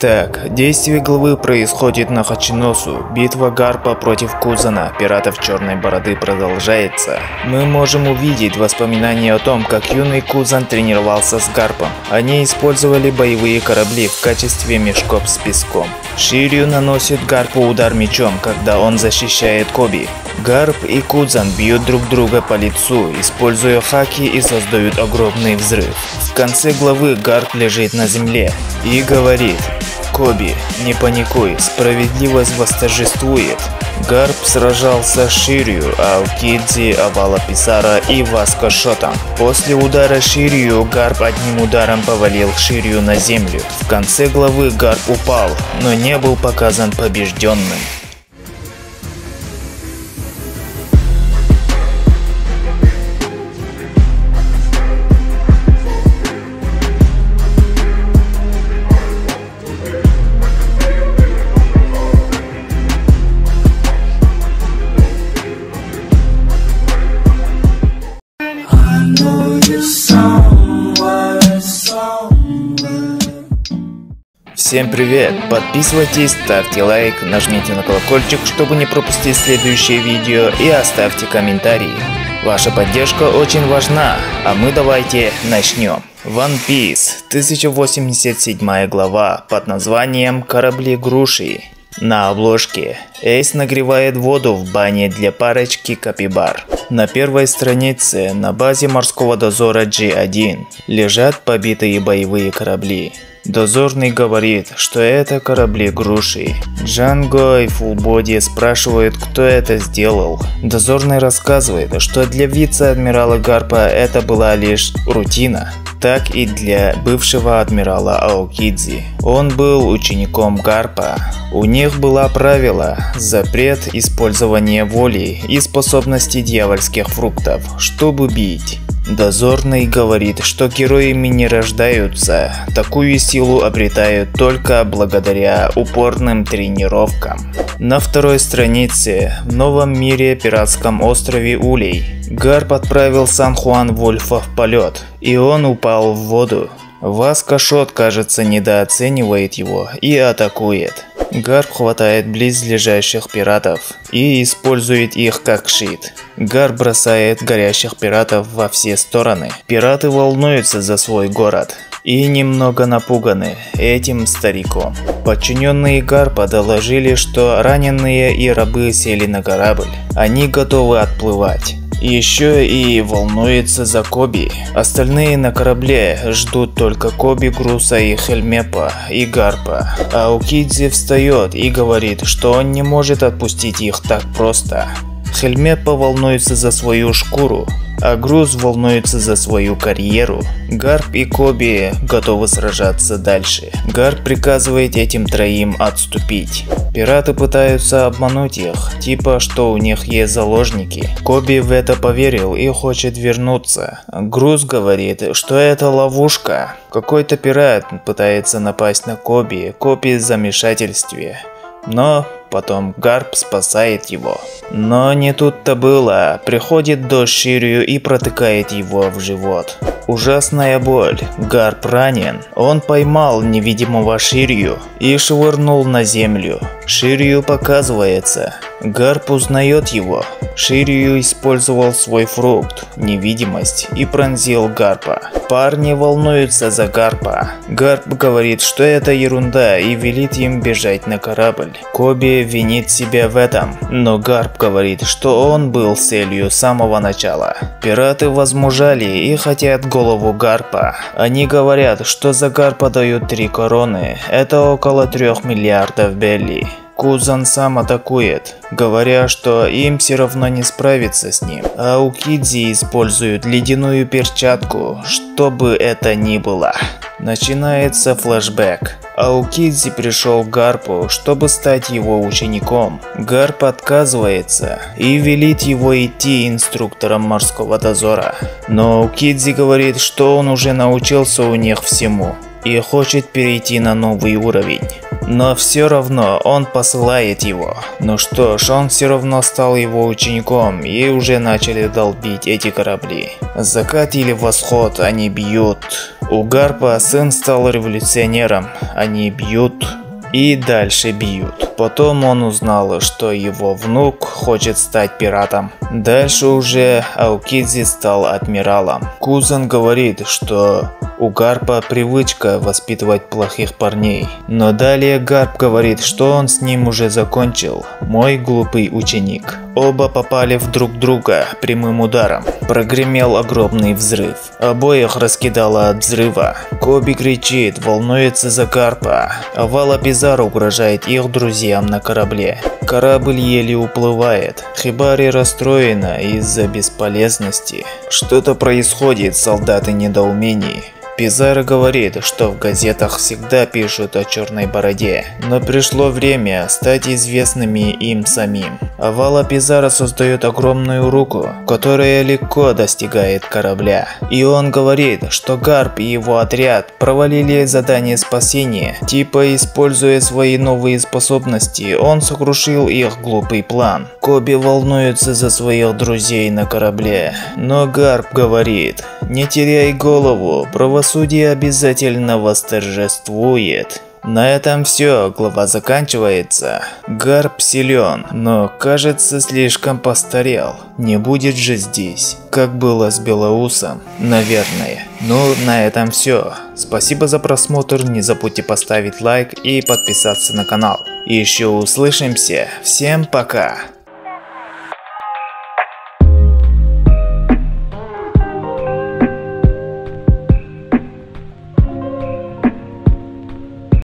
Так, действие главы происходит на Хачиносу. Битва Гарпа против Кузана, пиратов Черной Бороды, продолжается. Мы можем увидеть воспоминания о том, как юный Кузан тренировался с Гарпом. Они использовали боевые корабли в качестве мешков с песком. Ширю наносит Гарпу удар мечом, когда он защищает Коби. Гарп и Кузан бьют друг друга по лицу, используя хаки и создают огромный взрыв. В конце главы Гарп лежит на земле и говорит Коби, не паникуй, справедливость восторжествует. Гарп сражался с Ширью, а Укидзи, Авала Писара и Васко Шотом. После удара Ширью, Гарп одним ударом повалил Ширью на землю. В конце главы Гарп упал, но не был показан побежденным. Всем привет! Подписывайтесь, ставьте лайк, нажмите на колокольчик, чтобы не пропустить следующее видео и оставьте комментарии. Ваша поддержка очень важна, а мы давайте начнем. One Piece, 1087 глава под названием «Корабли груши». На обложке Эйс нагревает воду в бане для парочки капибар. На первой странице на базе морского дозора G1 лежат побитые боевые корабли. Дозорный говорит, что это корабли груши. Джанго и Фулбоди спрашивают, кто это сделал. Дозорный рассказывает, что для вице-адмирала Гарпа это была лишь рутина так и для бывшего адмирала Аокидзи. Он был учеником Гарпа. У них было правило – запрет использования воли и способностей дьявольских фруктов, чтобы бить. Дозорный говорит, что героями не рождаются, такую силу обретают только благодаря упорным тренировкам. На второй странице в новом мире пиратском острове Улей Гарп отправил Сан-Хуан Вольфа в полет, и он упал в воду. Васкашот, кажется, недооценивает его и атакует. Гарп хватает близлежащих пиратов и использует их как щит. Гарп бросает горящих пиратов во все стороны. Пираты волнуются за свой город и немного напуганы этим стариком. Подчиненные Гарпа доложили, что раненые и рабы сели на корабль. Они готовы отплывать. Еще и волнуется за Коби. Остальные на корабле ждут только Коби, Груса и Хельмепа и Гарпа. А Укидзи встает и говорит, что он не может отпустить их так просто. Хельмепа волнуется за свою шкуру, а Груз волнуется за свою карьеру. Гарп и Коби готовы сражаться дальше. Гарп приказывает этим троим отступить. Пираты пытаются обмануть их, типа что у них есть заложники. Коби в это поверил и хочет вернуться. Груз говорит, что это ловушка. Какой-то пират пытается напасть на Коби, Коби в замешательстве. Но потом Гарп спасает его. Но не тут-то было. Приходит до Ширию и протыкает его в живот. Ужасная боль. Гарп ранен. Он поймал невидимого Ширию и швырнул на землю. Ширию показывается. Гарп узнает его. Ширию использовал свой фрукт, невидимость, и пронзил Гарпа. Парни волнуются за Гарпа. Гарп говорит, что это ерунда и велит им бежать на корабль. Коби винит себя в этом, но Гарп говорит, что он был целью с самого начала. Пираты возмужали и хотят голову Гарпа. Они говорят, что за Гарпа дают три короны, это около трех миллиардов белли. Кузан сам атакует, говоря, что им все равно не справиться с ним. А у Кидзи используют ледяную перчатку, что бы это ни было. Начинается флэшбэк. Аукидзи пришел к Гарпу, чтобы стать его учеником. Гарп отказывается и велит его идти инструктором морского дозора. Но Аукидзи говорит, что он уже научился у них всему и хочет перейти на новый уровень. Но все равно он посылает его. Ну что ж, он все равно стал его учеником и уже начали долбить эти корабли. Закат или восход они бьют У Гарпа сын стал революционером. Они бьют и дальше бьют. Потом он узнал, что его внук хочет стать пиратом. Дальше уже Аукидзи стал адмиралом. Кузен говорит, что у Гарпа привычка воспитывать плохих парней. Но далее Гарп говорит, что он с ним уже закончил. Мой глупый ученик. Оба попали в друг друга прямым ударом. Прогремел огромный взрыв. Обоих раскидало от взрыва. Коби кричит, волнуется за Гарпа. А Вала Пизар угрожает их друзьям на корабле. Корабль еле уплывает. Хибари расстроена из-за бесполезности. Что-то происходит, солдаты недоумений. Пизаро говорит, что в газетах всегда пишут о черной бороде, но пришло время стать известными им самим. Авала Пизаро создает огромную руку, которая легко достигает корабля. И он говорит, что Гарп и его отряд провалили задание спасения. Типа, используя свои новые способности, он сокрушил их глупый план. Коби волнуется за своих друзей на корабле, но Гарп говорит, не теряй голову, правосудие обязательно восторжествует. На этом все, глава заканчивается. Гарп силен, но кажется слишком постарел. Не будет же здесь, как было с Белоусом, наверное. Ну, на этом все. Спасибо за просмотр, не забудьте поставить лайк и подписаться на канал. Еще услышимся, всем пока!